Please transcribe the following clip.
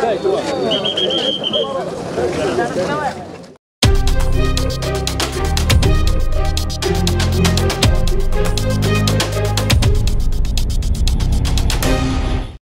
Давай, давай.